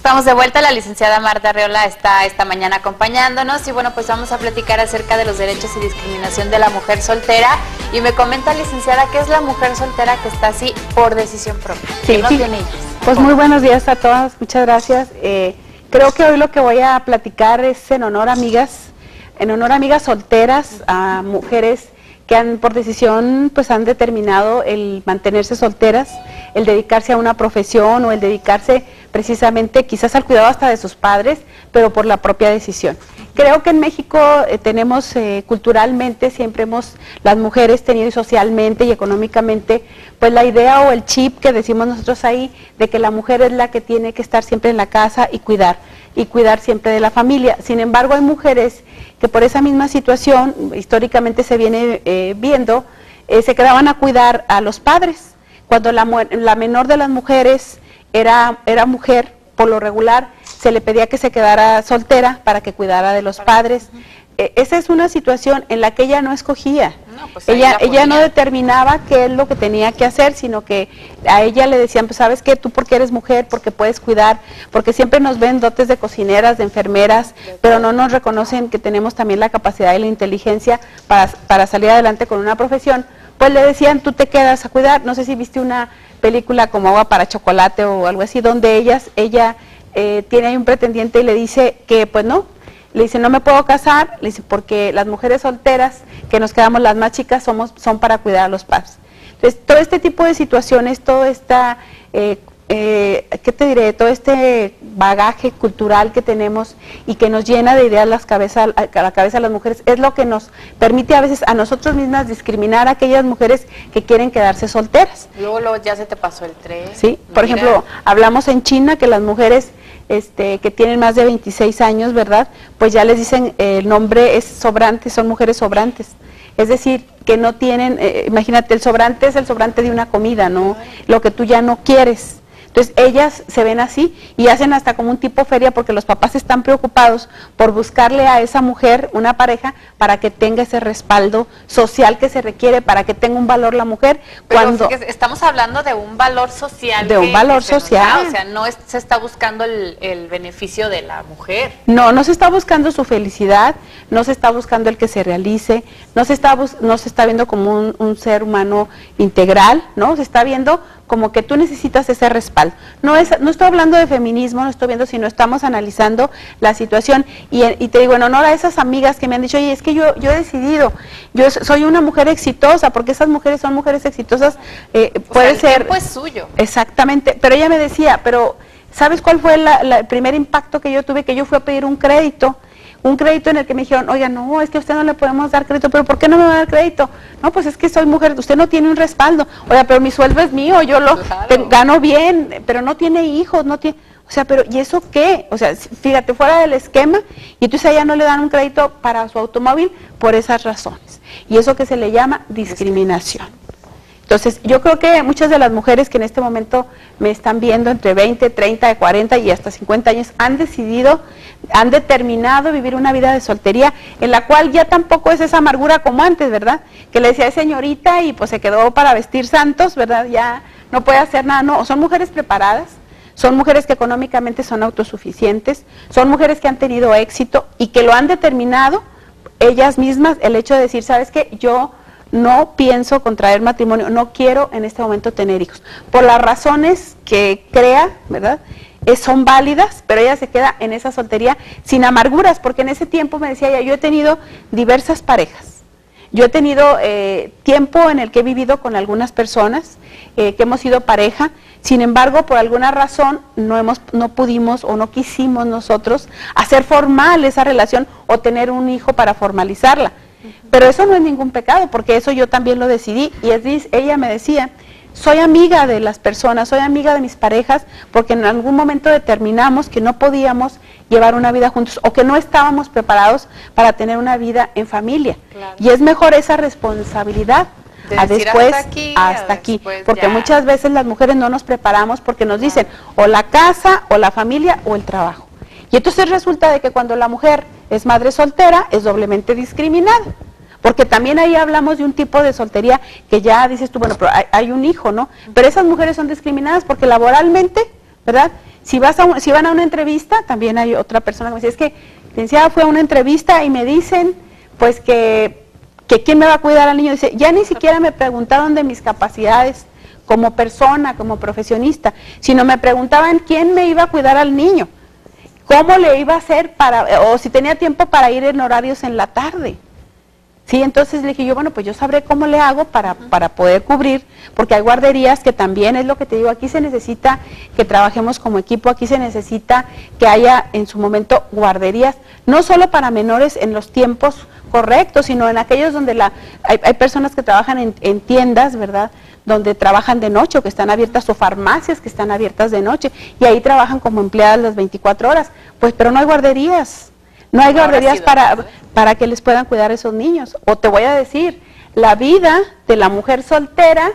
Estamos de vuelta, la licenciada Marta Reola está esta mañana acompañándonos y bueno, pues vamos a platicar acerca de los derechos y discriminación de la mujer soltera y me comenta licenciada que es la mujer soltera que está así por decisión propia, sí, no tiene hijos. Pues muy buenos días a todas, muchas gracias. Eh, creo que hoy lo que voy a platicar es en honor a amigas, en honor a amigas solteras, a mujeres que han por decisión pues han determinado el mantenerse solteras, el dedicarse a una profesión o el dedicarse precisamente quizás al cuidado hasta de sus padres, pero por la propia decisión. Creo que en México eh, tenemos eh, culturalmente, siempre hemos, las mujeres tenido socialmente y económicamente, pues la idea o el chip que decimos nosotros ahí de que la mujer es la que tiene que estar siempre en la casa y cuidar, y cuidar siempre de la familia. Sin embargo, hay mujeres que por esa misma situación, históricamente se viene eh, viendo, eh, se quedaban a cuidar a los padres. Cuando la, la menor de las mujeres era, era mujer, por lo regular se le pedía que se quedara soltera para que cuidara de los padres. E, esa es una situación en la que ella no escogía. Pues ella, ella no determinaba qué es lo que tenía que hacer, sino que a ella le decían, pues sabes qué, tú porque eres mujer, porque puedes cuidar, porque siempre nos ven dotes de cocineras, de enfermeras, pero no nos reconocen que tenemos también la capacidad y la inteligencia para, para salir adelante con una profesión. Pues le decían, tú te quedas a cuidar. No sé si viste una película como Agua para Chocolate o algo así, donde ellas, ella eh, tiene ahí un pretendiente y le dice que pues no, le dice, no me puedo casar, le dice, porque las mujeres solteras, que nos quedamos las más chicas, somos, son para cuidar a los padres. Entonces, todo este tipo de situaciones, todo esta, eh, eh, ¿qué te diré? Todo este bagaje cultural que tenemos y que nos llena de ideas las cabezas, a la cabeza de las mujeres, es lo que nos permite a veces a nosotros mismas discriminar a aquellas mujeres que quieren quedarse solteras. Luego, luego ya se te pasó el tren. Sí, por ejemplo, hablamos en China que las mujeres este, que tienen más de 26 años, ¿verdad? Pues ya les dicen el nombre es sobrante, son mujeres sobrantes. Es decir, que no tienen, eh, imagínate, el sobrante es el sobrante de una comida, ¿no? Lo que tú ya no quieres. Entonces ellas se ven así y hacen hasta como un tipo feria porque los papás están preocupados por buscarle a esa mujer una pareja para que tenga ese respaldo social que se requiere, para que tenga un valor la mujer. cuando estamos hablando de un valor social. De un valor social. o sea, no se está buscando el, beneficio de la mujer. No, no se está buscando su felicidad, no se está buscando el que se realice, no se está, no se está viendo como un, un ser humano integral, ¿no? Se está viendo como que tú necesitas ese respaldo. No, es, no estoy hablando de feminismo, no estoy viendo, sino estamos analizando la situación. Y, te digo, en honor a esas amigas que me han dicho, oye, es que yo, yo he decidido, yo soy una mujer exitosa, porque esas mujeres son mujeres exitosas, eh, puede ser... El es suyo. Exactamente, pero ella me decía, pero ¿sabes cuál fue el primer impacto que yo tuve? Que yo fui a pedir un crédito un crédito en el que me dijeron, oiga, no, es que a usted no le podemos dar crédito, pero ¿por qué no me va a dar crédito? No, pues es que soy mujer, usted no tiene un respaldo. Oiga, pero mi sueldo es mío, yo lo gano bien, pero no tiene hijos, no tiene... O sea, pero ¿y eso qué? O sea, fíjate, fuera del esquema, y entonces a ella no le dan un crédito para su automóvil por esas razones. Y eso que se le llama discriminación. Entonces, yo creo que muchas de las mujeres que en este momento me están viendo entre 20, 30, 40 y hasta 50 años han decidido, han determinado vivir una vida de soltería en la cual ya tampoco es esa amargura como antes, ¿verdad? Que le decía señorita y pues se quedó para vestir santos, ¿verdad? Ya no puede hacer nada, no, son mujeres preparadas, son mujeres que económicamente son autosuficientes, son mujeres que han tenido éxito y que lo han determinado ellas mismas el hecho de decir, ¿sabes qué? Yo no pienso contraer matrimonio, no quiero en este momento tener hijos. Por las razones que crea, ¿verdad? son válidas, pero ella se queda en esa soltería sin amarguras, porque en ese tiempo me decía ella, yo he tenido diversas parejas. Yo he tenido eh, tiempo en el que he vivido con algunas personas, eh, que hemos sido pareja, sin embargo, por alguna razón no, hemos, no pudimos o no quisimos nosotros hacer formal esa relación o tener un hijo para formalizarla. Pero eso no es ningún pecado, porque eso yo también lo decidí. Y es, ella me decía, soy amiga de las personas, soy amiga de mis parejas, porque en algún momento determinamos que no podíamos llevar una vida juntos o que no estábamos preparados para tener una vida en familia. Y es mejor esa responsabilidad. a después, hasta aquí, porque muchas veces las mujeres no nos preparamos porque nos dicen o la casa o la familia o el trabajo. Y entonces resulta de que cuando la mujer es madre soltera, es doblemente discriminada. Porque también ahí hablamos de un tipo de soltería que ya dices tú, bueno, pero hay, un hijo, ¿no? Pero esas mujeres son discriminadas porque laboralmente ¿verdad? Si, vas a si van a una entrevista, también hay otra persona que me dice, es que, licenciada, fue a una entrevista y me dicen, pues que, que quién me va a cuidar al niño. Dice, ya ni siquiera me preguntaron de mis capacidades como persona, como profesionista, sino me preguntaban quién me iba a cuidar al niño, cómo le iba a hacer para, o si tenía tiempo para ir en horarios en la tarde. Sí, entonces le dije yo, bueno, pues yo sabré cómo le hago para, para poder cubrir, porque hay guarderías que también es lo que te digo, aquí se necesita que trabajemos como equipo, aquí se necesita que haya en su momento guarderías, no solo para menores en los tiempos correctos, sino en aquellos donde la, hay, personas que trabajan en, en tiendas, ¿verdad? donde trabajan de noche o que están abiertas o farmacias que están abiertas de noche y ahí trabajan como empleadas las 24 horas, pues pero no hay guarderías. No hay guarderías para, para que les puedan cuidar a esos niños. O te voy a decir, la vida de la mujer soltera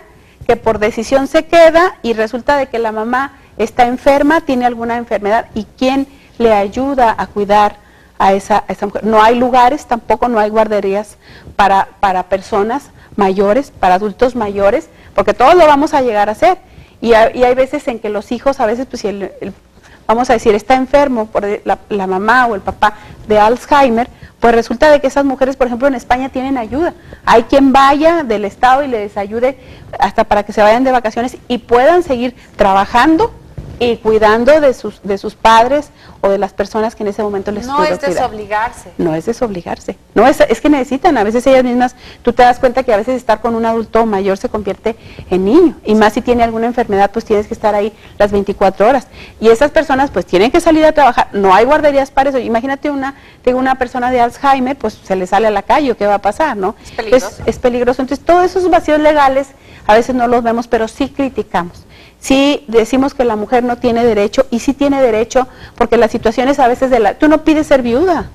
que por decisión se queda y resulta de que la mamá está enferma, tiene alguna enfermedad y quién le ayuda a cuidar a esa, esa mujer. No hay lugares, tampoco no hay guarderías para, para personas mayores, para adultos mayores, porque todos lo vamos a llegar a hacer. Y hay, y hay veces en que los hijos, a veces, pues si el, el vamos a decir, está enfermo por la, mamá o el papá de Alzheimer, pues resulta de que esas mujeres, por ejemplo, en España tienen ayuda. Hay quien vaya del Estado y les ayude hasta para que se vayan de vacaciones y puedan seguir trabajando y cuidando de sus, de sus padres o de las personas que en ese momento les No es desobligarse. No es desobligarse. No es, es que necesitan, a veces ellas mismas, tú te das cuenta que a veces estar con un adulto mayor se convierte en niño. Y más si tiene alguna enfermedad, pues tienes que estar ahí las 24 horas. Y esas personas pues tienen que salir a trabajar. No hay guarderías para eso. Imagínate una, tengo una persona de Alzheimer, pues se le sale a la calle, ¿qué va a pasar? ¿no? Es peligroso. es peligroso. Entonces todos esos vacíos legales a veces no los vemos, pero sí criticamos sí decimos que la mujer no tiene derecho y sí tiene derecho porque las situaciones a veces de la... Tú no pides ser viuda,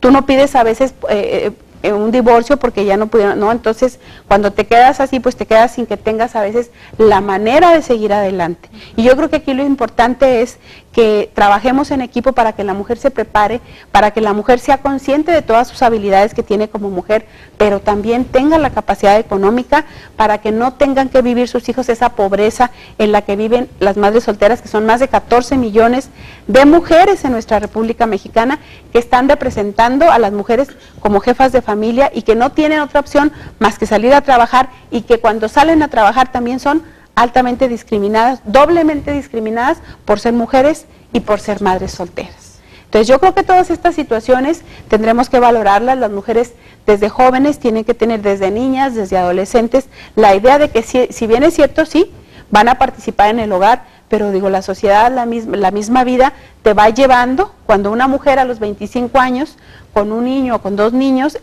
tú no pides a veces eh, eh, un divorcio porque ya no pudieron, no, entonces cuando te quedas así, pues te quedas sin que tengas a veces la manera de seguir adelante. Y yo creo que aquí lo importante es que trabajemos en equipo para que la mujer se prepare, para que la mujer sea consciente de todas sus habilidades que tiene como mujer, pero también tenga la capacidad económica para que no tengan que vivir sus hijos esa pobreza en la que viven las madres solteras, que son más de 14 millones de mujeres en nuestra República Mexicana, que están representando a las mujeres como jefas de familia y que no tienen otra opción más que salir a trabajar y que cuando salen a trabajar también son altamente discriminadas, doblemente discriminadas por ser mujeres y por ser madres solteras. Entonces yo creo que todas estas situaciones tendremos que valorarlas, las mujeres desde jóvenes tienen que tener desde niñas, desde adolescentes, la idea de que si, bien es cierto, sí, van a participar en el hogar, pero digo, la sociedad, la misma, la misma vida te va llevando, cuando una mujer a los 25 años, con un niño o con dos niños,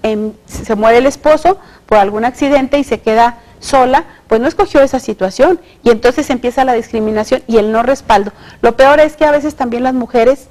se muere el esposo por algún accidente y se queda sola, pues no escogió esa situación y entonces empieza la discriminación y el no respaldo. Lo peor es que a veces también las mujeres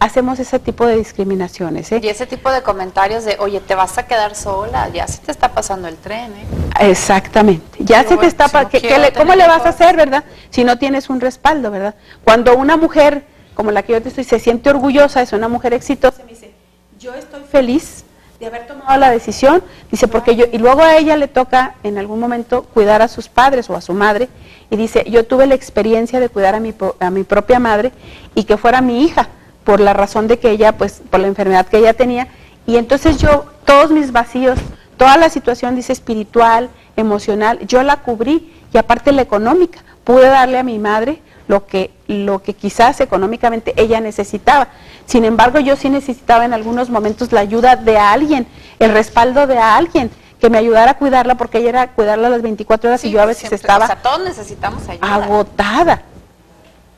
hacemos ese tipo de discriminaciones. ¿eh? Y ese tipo de comentarios de, oye, te vas a quedar sola, ya se te está pasando el tren. ¿eh? Exactamente, ya se te está pasando, ¿cómo le vas a hacer, verdad? Si no tienes un respaldo, ¿verdad? Cuando una mujer, como la que yo te estoy, se siente orgullosa, es una mujer exitosa, me dice, yo estoy feliz de haber tomado la decisión, dice, porque yo, y luego a ella le toca en algún momento cuidar a sus padres o a su madre, y dice, yo tuve la experiencia de cuidar a mi, a mi propia madre y que fuera mi hija, por la razón de que ella, pues, por la enfermedad que ella tenía, y entonces yo, todos mis vacíos, toda la situación, dice, espiritual, emocional, yo la cubrí, y aparte la económica, pude darle a mi madre lo que, lo que quizás económicamente ella necesitaba. Sin embargo, yo sí necesitaba en algunos momentos la ayuda de alguien, el respaldo de alguien que me ayudara a cuidarla porque ella era cuidarla las 24 horas y yo a veces estaba todos necesitamos ayuda. agotada.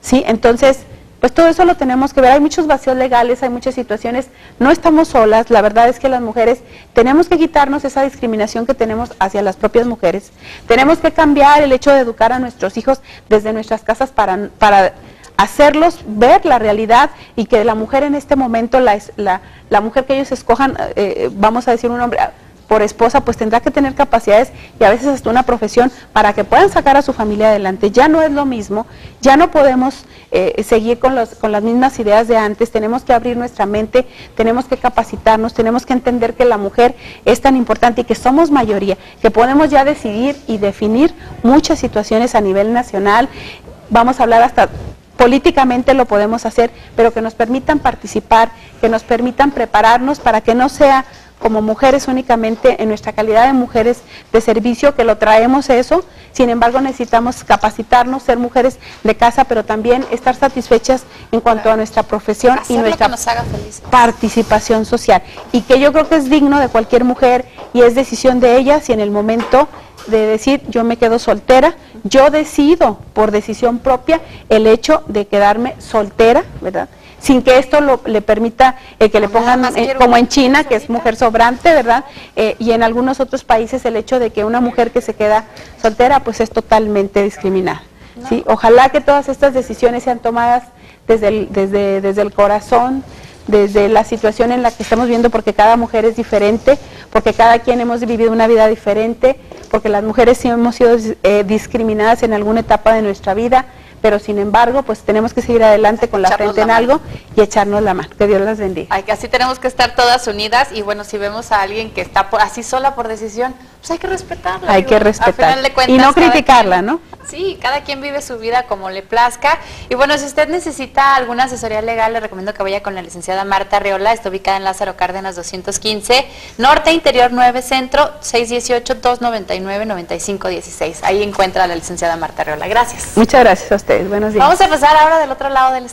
Sí, entonces pues todo eso lo tenemos que ver. Hay muchos vacíos legales, hay muchas situaciones. No estamos solas. La verdad es que las mujeres tenemos que quitarnos esa discriminación que tenemos hacia las propias mujeres. Tenemos que cambiar el hecho de educar a nuestros hijos desde nuestras casas para, para hacerlos ver la realidad y que la mujer en este momento, la, la, la mujer que ellos escojan, eh, vamos a decir un hombre por esposa, pues tendrá que tener capacidades y a veces hasta una profesión para que puedan sacar a su familia adelante. Ya no es lo mismo, ya no podemos eh, seguir con, los, con las mismas ideas de antes, tenemos que abrir nuestra mente, tenemos que capacitarnos, tenemos que entender que la mujer es tan importante y que somos mayoría, que podemos ya decidir y definir muchas situaciones a nivel nacional. Vamos a hablar hasta políticamente lo podemos hacer, pero que nos permitan participar, que nos permitan prepararnos para que no sea como mujeres únicamente en nuestra calidad de mujeres de servicio, que lo traemos eso, sin embargo necesitamos capacitarnos, ser mujeres de casa, pero también estar satisfechas en cuanto a nuestra profesión y nuestra participación social. Y que yo creo que es digno de cualquier mujer y es decisión de ella si en el momento de decir yo me quedo soltera, yo decido por decisión propia el hecho de quedarme soltera, ¿verdad? sin que esto le permita eh, que le pongan, eh, como en China, que es mujer sobrante, ¿verdad? Eh, y en algunos otros países el hecho de que una mujer que se queda soltera, pues es totalmente discriminada. ¿sí? Ojalá que todas estas decisiones sean tomadas desde el, desde, desde el corazón, desde la situación en la que estamos viendo, porque cada mujer es diferente, porque cada quien hemos vivido una vida diferente, porque las mujeres sí hemos sido discriminadas en alguna etapa de nuestra vida pero sin embargo, pues tenemos que seguir adelante con la frente en algo y echarnos la mano. Que Dios las bendiga. Ay, que así tenemos que estar todas unidas y bueno, si vemos a alguien que está así sola por decisión, pues hay que respetarla. Hay que respetarla. Y no criticarla, ¿no? Sí, cada quien vive su vida como le plazca. Y bueno, si usted necesita alguna asesoría legal, le recomiendo que vaya con la licenciada Marta Reola, está ubicada en Lázaro Cárdenas 215, Norte Interior 9 Centro, 618-299-9516. Ahí encuentra a la licenciada Marta Reola. Gracias. Muchas gracias a ustedes. Buenos días. Vamos a pasar ahora del otro lado del